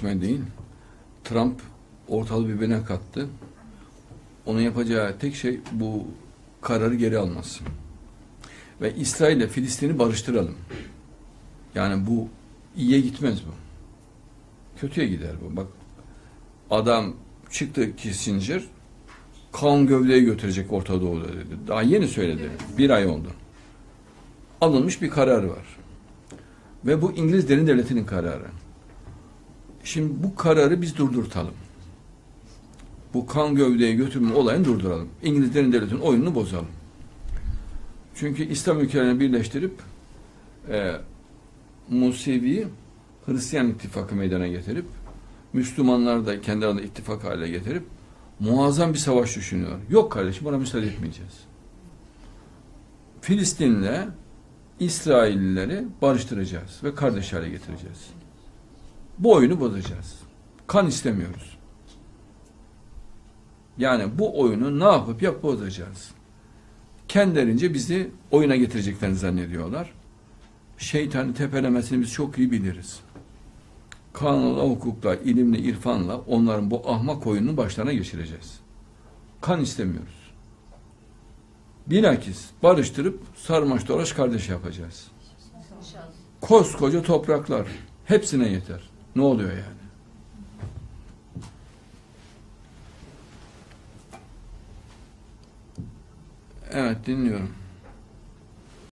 gelişme değil. Trump ortalığı birbirine kattı. Onun yapacağı tek şey bu kararı geri alması. Ve İsrail ile Filistin'i barıştıralım. Yani bu iyiye gitmez bu. Kötüye gider bu. Bak adam çıktı Kissinger kan gövdeyi götürecek Orta Doğu'da dedi. Daha yeni söyledi. Bir ay oldu. Alınmış bir karar var. Ve bu İngiliz derin devletinin kararı. Şimdi bu kararı biz durdurtalım. Bu kan gövdeyi götürme olayını durduralım. İngiliz derin devletin oyununu bozalım. Çünkü İslam ülkelerini birleştirip e, Musevi Hristiyan ittifakı meydana getirip Müslümanlar da kendi aralarında ittifak haline getirip muazzam bir savaş düşünüyor. Yok kardeşim buna müsaade etmeyeceğiz. Filistin'le İsraillileri barıştıracağız ve kardeş hale getireceğiz. Bu oyunu bozacağız. Kan istemiyoruz. Yani bu oyunu ne yapıp yap bozacağız. Kendilerince bizi oyuna getireceklerini zannediyorlar. Şeytanı tepelemesini biz çok iyi biliriz. Kanunla, hukukla, ilimle, irfanla onların bu ahmak oyununu başlarına geçireceğiz. Kan istemiyoruz. Bilakis barıştırıp sarmaş dolaş kardeş yapacağız. Koskoca topraklar hepsine yeter. Ne oluyor yani? Evet dinliyorum.